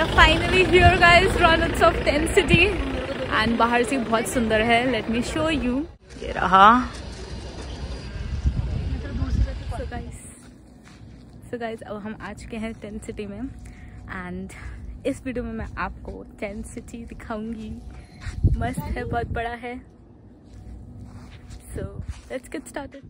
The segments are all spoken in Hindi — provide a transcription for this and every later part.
here, guys Ranotsav tent city. And बाहर से बहुत सुंदर है लेट मी शो यू ये रहा. So guys अब हम आ चुके हैं टेंट सिटी में. एंड इस वीडियो में मैं आपको टेंट सिटी दिखाऊँगी. मस्त है, बहुत बड़ा है. So let's get started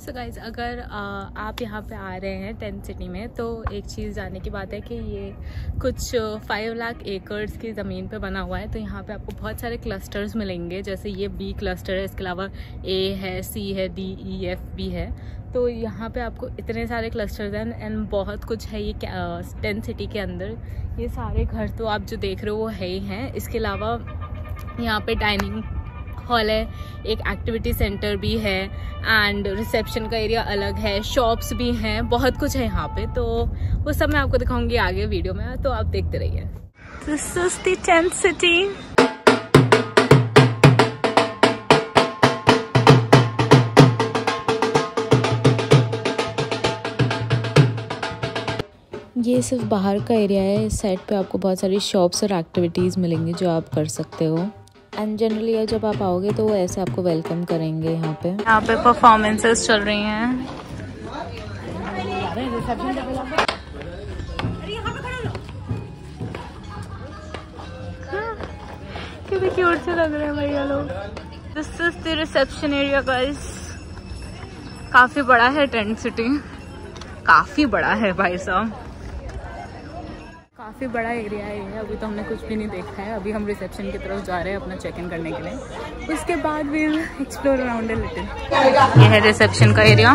so guys अगर आप यहाँ पे आ रहे हैं टेंथ सिटी में तो एक चीज़ जानने की बात है कि ये कुछ फाइव लाख एकर्स की ज़मीन पे बना हुआ है तो यहाँ पे आपको बहुत सारे क्लस्टर्स मिलेंगे, जैसे ये बी क्लस्टर है, इसके अलावा ए है सी है डी ई एफ़ बी है। तो यहाँ पे आपको इतने सारे क्लस्टर्स हैं एंड बहुत कुछ है ये टेंट सिटी के अंदर। ये सारे घर तो आप जो देख रहे हो वो है ही हैं। इसके अलावा यहाँ पे डाइनिंग हॉल है एक एक्टिविटी सेंटर भी है एंड रिसेप्शन का एरिया अलग है शॉप्स भी हैं बहुत कुछ है यहाँ पे तो वो सब मैं आपको दिखाऊँगी आगे वीडियो में तो आप देखते रहिए। This is the tenth city ये सिर्फ़ बाहर का एरिया है इस साइड पे आपको बहुत सारी शॉप्स और एक्टिविटीज़ मिलेंगी जो आप कर सकते हो। एंड जनरली जब आप आओगे तो वो ऐसे आपको वेलकम करेंगे यहाँ पे। यहाँ पे परफॉर्मेंसेस चल रही हैं। कितने क्यूट से लग रहे हैं भैया लोग। This is the reception area guys काफ़ी बड़ा है टेंट सिटी काफ़ी बड़ा है भाई साहब। काफ़ी बड़ा एरिया है ये, अभी तो हमने कुछ भी नहीं देखा है। अभी हम रिसेप्शन की तरफ़ जा रहे हैं अपना चेक इन करने के लिए। उसके बाद विल एक्सप्लोर अराउंड लिटिल ये है रिसेप्शन का एरिया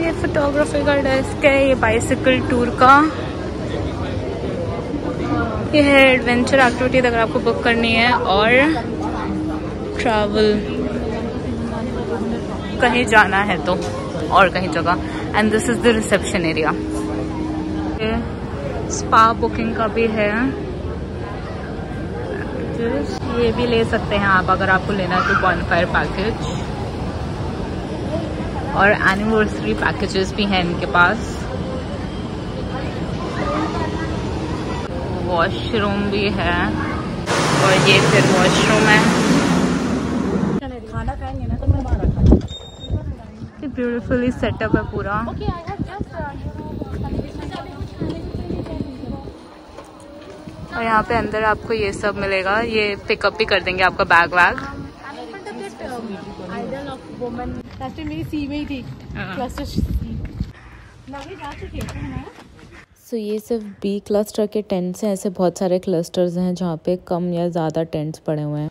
ये फोटोग्राफी का डेस्क है, ये बाइसिकल टूर का। ये है एडवेंचर एक्टिविटी अगर आपको बुक करनी है और ट्रैवल कहीं जाना है तो और कहीं जगह। And this is the reception area spa booking का भी है। ये भी ले सकते हैं आप अगर आपको लेना है तो वन फायर पैकेज और एनिवर्सरी पैकेजेस भी हैं इनके पास। वॉशरूम भी है। और ये फिर वॉशरूम है खाना खाएँगे ना तो मैं ब्यूटीफुली सेटअप है पूरा। और यहाँ पे अंदर आपको ये सब मिलेगा। ये पिकअप भी कर देंगे आपका बैग वैग। सो so, ये सिर्फ़ बी क्लस्टर के टेंट्स हैं। ऐसे बहुत सारे क्लस्टर्स हैं जहाँ पे कम या ज़्यादा टेंट्स पड़े हुए हैं।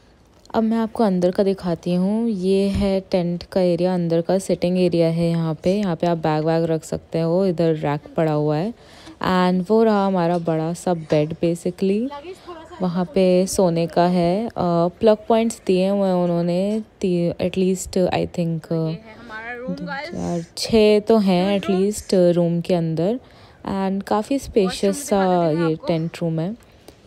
अब मैं आपको अंदर का दिखाती हूँ। ये है टेंट का एरिया अंदर का सिटिंग एरिया है यहाँ पे। यहाँ पे आप बैग वैग रख सकते हो इधर रैक पड़ा हुआ है। एंड वो रहा हमारा बड़ा सा बेड बेसिकली वहाँ पे सोने का है। प्लग पॉइंट्स दिए हुए हैं उन्होंने। एटलीस्ट आई थिंक यार छः तो हैं एटलीस्ट रूम के अंदर। एंड काफ़ी स्पेशियस सा ये टेंट रूम है।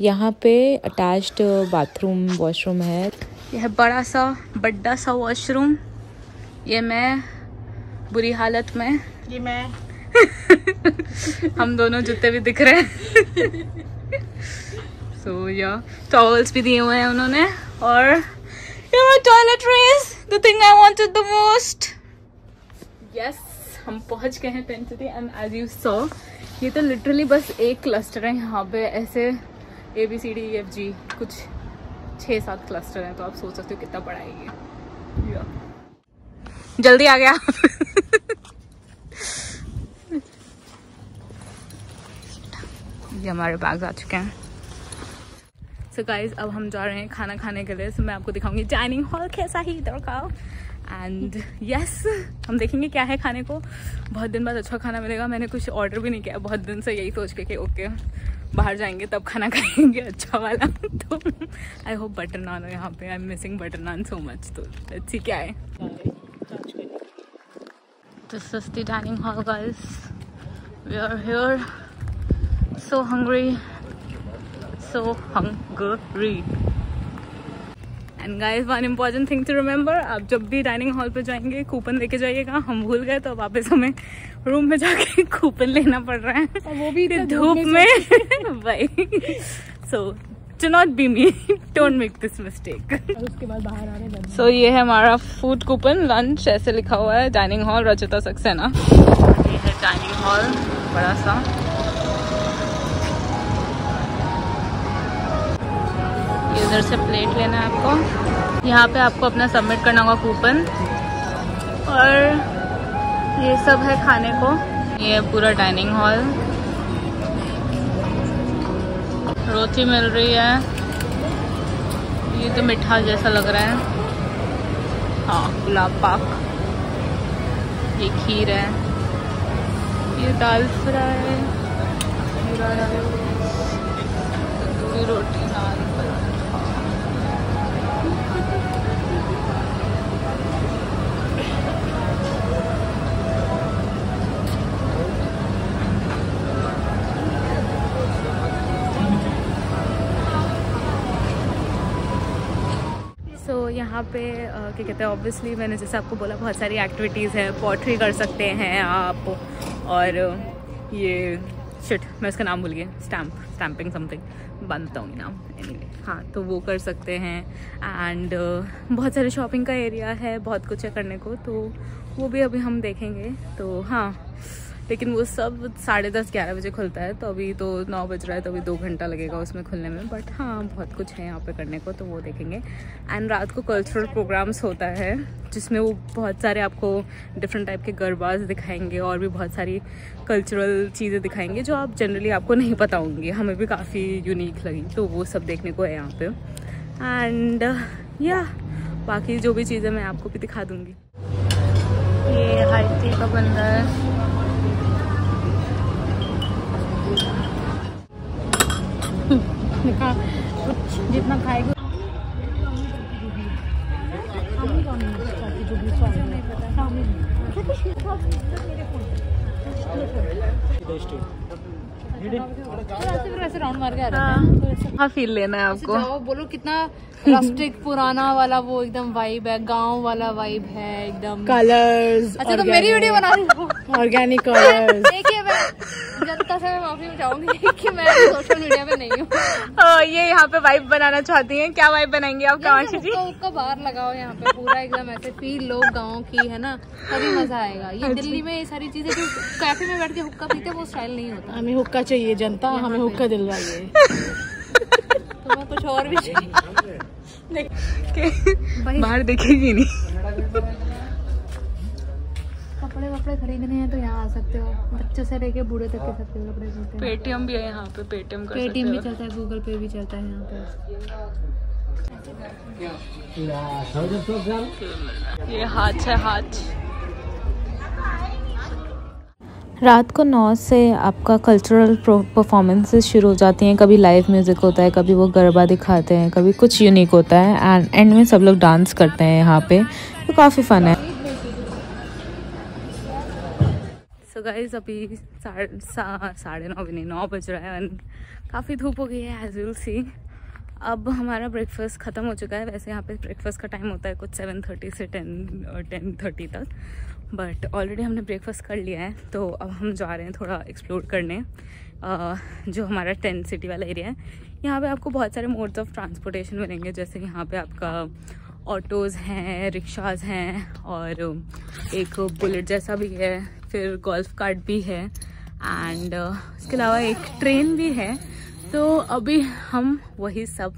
यहाँ पे अटैच्ड बाथरूम वॉशरूम है। यह बड़ा सा बड्डा सा वॉशरूम ये मैं बुरी हालत में। ये मैं। हम दोनों जूते भी दिख रहे हैं। सो या टॉवल्स भी दिए हुए हैं उन्होंने। और toiletries the thing I wanted the most yes हम पहुँच गए हैं tent city and as you saw ये तो लिटरली बस एक क्लस्टर है यहाँ पे ऐसे A B C D F G कुछ छः सात क्लस्टर हैं तो आप सोच सकते हो कितना बड़ा है ये। जल्दी आ गया। ये हमारे बैग आ चुके हैं। सो so गाइज़ अब हम जा रहे हैं खाना खाने के लिए। सो so मैं आपको दिखाऊँगी डाइनिंग हॉल कैसा ही का एंड यस हम देखेंगे क्या है खाने को। बहुत दिन बाद अच्छा खाना मिलेगा। मैंने कुछ ऑर्डर भी नहीं किया। बहुत दिन से यही सोच के कि ओके बाहर जाएँगे, तब खाना खाएँगे अच्छा वाला। तो आई होप बटर नान हो यहाँ पे। I am missing butter naan so much तो अच्छी क्या है। तो सस्ती dining hall guys we are here so hungry. So hungry. And guys one important thing to remember आप जब भी डाइनिंग हॉल पे जाएँगे कूपन लेके जाइएगा। हम भूल गए तो वापस हमें रूम में जाके कूपन लेना पड़ रहा है। वो भी धूप में भाई so do not be me don't make this mistake उसके बाद बाहर आ रहे सो ये है हमारा फ़ूड कूपन लंच ऐसे लिखा हुआ है। Dining hall Rachita Saxena. ये है डाइनिंग हॉल बड़ा सा। इधर से प्लेट लेना है आपको। यहाँ पे आपको अपना सबमिट करना होगा कूपन और ये सब है खाने को। ये पूरा डाइनिंग हॉल रोटी मिल रही है। ये तो मिठा जैसा लग रहा है। हाँ गुलाब पाक। ये खीर है। ये दाल फ्राई रोटी नान यहाँ पे क्या कहते हैं ऑब्वियसली मैंने जैसे आपको बोला बहुत सारी एक्टिविटीज़ हैं पॉट्री कर सकते हैं आप और ये शिट मैं उसका नाम भूल गया स्टैम्प स्टैम्पिंग समथिंग बनता हूँ नाम एनी हाँ तो वो कर सकते हैं एंड बहुत सारे शॉपिंग का एरिया है, बहुत कुछ है करने को तो वो भी अभी हम देखेंगे तो हाँ. लेकिन वो सब साढ़े दस, ग्यारह बजे खुलता है तो अभी तो नौ बज रहा है तो अभी दो घंटा लगेगा उसमें खुलने में। बट हाँ बहुत कुछ है यहाँ पे करने को तो वो देखेंगे। एंड रात को कल्चरल प्रोग्राम्स होता है, जिसमें वो बहुत सारे आपको डिफरेंट टाइप के गरबाज दिखाएँगे और भी बहुत सारी कल्चरल चीज़ें दिखाएँगे, जो आप जनरली आपको नहीं पता होंगी। हमें भी काफ़ी यूनिक लगी तो वो सब देखने को है यहाँ पे। एंड या बाकी जो भी चीज़ें मैं आपको भी दिखा दूँगी। ये हाई का है कुछ जितना खाएगा। है फील लेना है आपको। बोलो कितना रस्टिक पुराना वाला वो एकदम वाइब है गाँव वाला वाइब है एकदम। कलर्स अच्छा तो मेरी वीडियो बना रही ऑर्गेनिक कलर्स देखिए जनता से मैं माफ़ी चाहूँगी कि मैं सोशल मीडिया पे नहीं हूँ। ये यहाँ पे वाइब बनाना चाहती हैं। क्या वाइब बनाएँगे आप कामाक्षी जी? उसका बाहर लगाओ यहाँ पे पूरा एकदम ऐसे फील लोग गाँव की है ना? तभी मज़ा आएगा। ये अच्छा। दिल्ली में ये सारी चीज़ें जो कैफ़े में बैठ के हुक्का पीते वो स्टाइल नहीं होता। हमें हुक्का चाहिए जनता हमें हुक्का दिलवाइए। तुम्हें कुछ और भी चाहिए। बाहर देखेगी नहीं। कपड़े खरीदने हैं तो यहाँ आ सकते हो। बच्चों से लेके बूढ़े तक के सबके कपड़े मिलते हैं। पेटीएम भी है यहाँ पे पेटीएम कर पेटीएम भी चलता है गूगल पे भी चलता है यहाँ पे। ये हाथ है हाथ। रात को नौ से आपका कल्चरल परफॉर्मेंसेस शुरू हो जाती हैं। कभी लाइव म्यूज़िक होता है कभी वो गरबा दिखाते हैं कभी कुछ यूनिक होता है। एंड एंड में सब लोग डांस करते हैं यहाँ पे। तो काफ़ी फ़न है। सो गाइस अभी साढ़े साढ़े नौ नहीं नौ बज रहा है काफ़ी धूप हो गई है एज विल सी अब हमारा ब्रेकफास्ट ख़त्म हो चुका है। वैसे यहाँ पे ब्रेकफास्ट का टाइम होता है कुछ सेवन थर्टी से टेन टेन थर्टी तक. बट ऑलरेडी हमने ब्रेकफास्ट कर लिया है तो अब हम जा रहे हैं थोड़ा एक्सप्लोर करने आ, जो हमारा टेंट सिटी वाला एरिया है. यहाँ पे आपको बहुत सारे मोड्स ऑफ़ ट्रांसपोर्टेशन मिलेंगे जैसे यहाँ पे आपका ऑटोज़ हैं रिक्शाज हैं और एक बुलेट जैसा भी है फिर गोल्फ कार्ट भी है एंड इसके अलावा एक ट्रेन भी है। तो अभी हम वही सब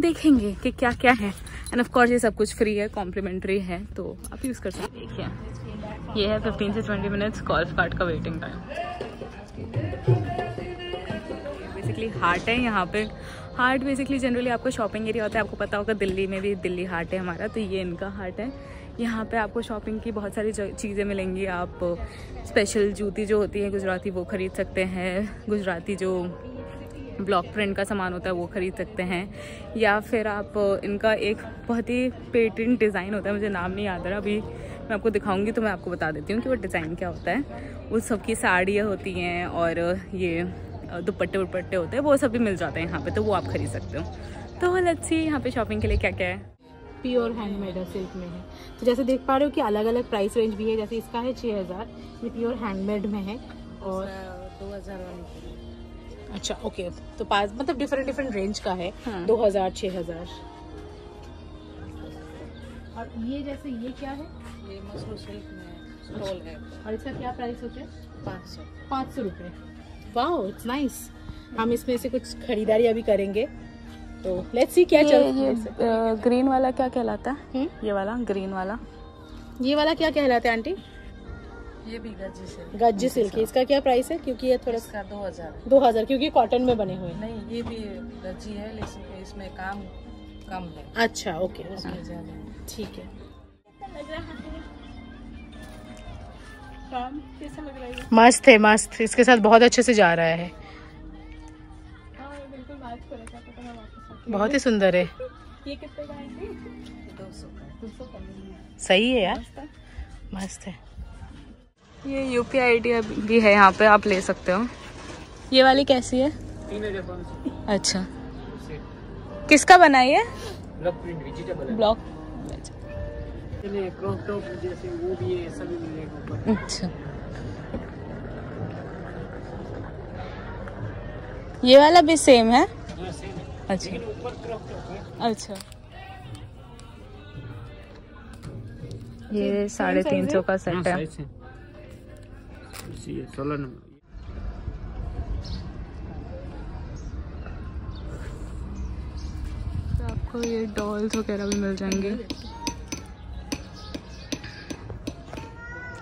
देखेंगे कि क्या क्या है। एंड ऑफ़ कोर्स ये सब कुछ फ्री है कॉम्प्लीमेंट्री है तो आप यूज़ कर सकते हैं। देखिए, ये है 15 से 20 मिनट्स गोल्फ कार्ट का वेटिंग टाइम बेसिकली हार्ट है यहाँ पे। हार्ट बेसिकली जनरली आपका शॉपिंग एरिया होता है, आपको पता होगा दिल्ली में भी दिल्ली हार्ट है हमारा तो ये इनका हार्ट है। यहाँ पे आपको शॉपिंग की बहुत सारी चीज़ें मिलेंगी। आप स्पेशल जूती जो होती है गुजराती, वो ख़रीद सकते हैं। गुजराती जो ब्लॉक प्रिंट का सामान होता है, वो ख़रीद सकते हैं। या फिर आप इनका एक बहुत ही पेटेंट डिज़ाइन होता है, मुझे नाम नहीं याद रहा। अभी मैं आपको दिखाऊँगी तो मैं आपको बता देती हूँ कि वो डिज़ाइन क्या होता है। उस सबकी साड़ियाँ होती हैं और ये दुपट्टे उपट्टे होते हैं, वो सब भी मिल जाते हैं यहाँ पे तो वो आप खरीद सकते हो। तो सी यहाँ पे शॉपिंग के लिए क्या क्या है। प्योर हैंडमेड है सिल्क में है। तो जैसे देख पा रहे हो कि अलग अलग प्राइस रेंज भी है जैसे इसका है छः हज़ार ये प्योर हैंडमेड में है और दो हज़ार वाली अच्छा ओके तो पास मतलब डिफरेंट डिफरेंट रेंज का है। हाँ। दो हज़ार छः हज़ार। और ये जैसे ये क्या है? ये मसरूर सिल्क में स्टॉल है। और इसका क्या प्राइस होता है? पाँच सौ। पाँच सौ रुपये वाह इट्स नाइस हम इसमें से कुछ खरीदारी अभी करेंगे। तो लेट्स सी क्या चल ये ग्रीन वाला क्या कहलाता? है हम्म? ये वाला ग्रीन वाला। ये वाला क्या कहलाता है आंटी? ये भी गज्जी से गज्जी सिल्क। इसका क्या प्राइस है? क्योंकि ये थोड़ा इसका दो हज़ार। दो हज़ार क्योंकि कॉटन में बने हुए। नहीं ये भी गज्जी है लेकिन इसमें काम कम है। अच्छा ओके ओके है ठीक है। कैसा लग रहा है? मस्त है मस्त। इसके साथ बहुत अच्छे से जा रहा हाँ। बहुत ही सुंदर है। ये कितने का है दो सौ दो सौ का सही है यार। मस्त है। ये यू पी आई डी भी है यहाँ पे आप ले सकते हो। ये वाली कैसी है? अच्छा। किसका बना है ये? ब्लॉक है अच्छा। ये वाला भी सेम है? हाँ सेम। है अच्छा। अच्छा। ये साढ़े तीन सौ का सेट है है। सोलह नंबर। तो आपको ये डॉल्स वगैरह भी मिल जाएँगे।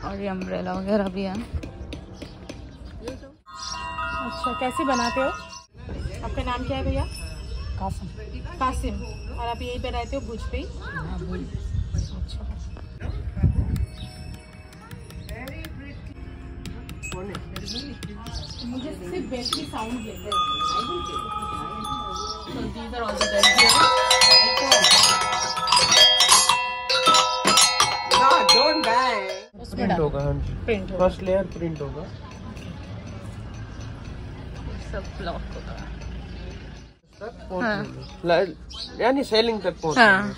और ये अम्ब्रेला वगैरह भी है। अच्छा कैसे बनाते हो? आपका नाम क्या है भैया? काफ़ी। कासिम और आप यहीं पे रहते हो भुज पे ही अच्छा। मुझे सिर्फ़ बैटरी साउंड लेते. प्रिंट होगा हाँ प्रिंट फ़र्स्ट लेयर प्रिंट होगा। सब ब्लॉक होगा। पहुँच यानी सेलिंग तक पहुँच हाँ।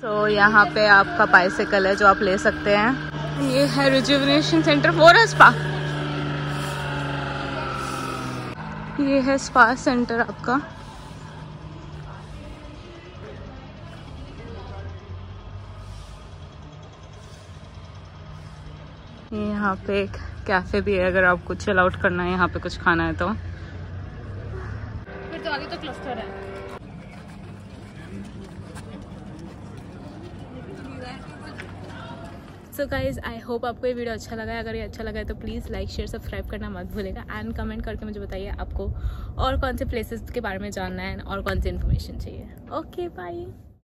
तो यहाँ पे आपका बाइसाइकिल है जो आप ले सकते हैं। ये है रिजुविनेशन सेंटर फॉर स्पा ये है स्पा सेंटर आपका। यहाँ पे एक कैफ़े भी है अगर आपको चिल आउट करना है यहाँ पे कुछ खाना है तो तो। आगे तो क्लस्टर है सो गाइज़ आई होप आपको ये वीडियो अच्छा लगा है। अगर ये अच्छा लगा है तो प्लीज़ लाइक शेयर सब्सक्राइब करना मत भूलेगा। एंड कमेंट करके मुझे बताइए आपको और कौन से प्लेसेस के बारे में जानना है और कौन सी इन्फॉर्मेशन चाहिए। Okay bye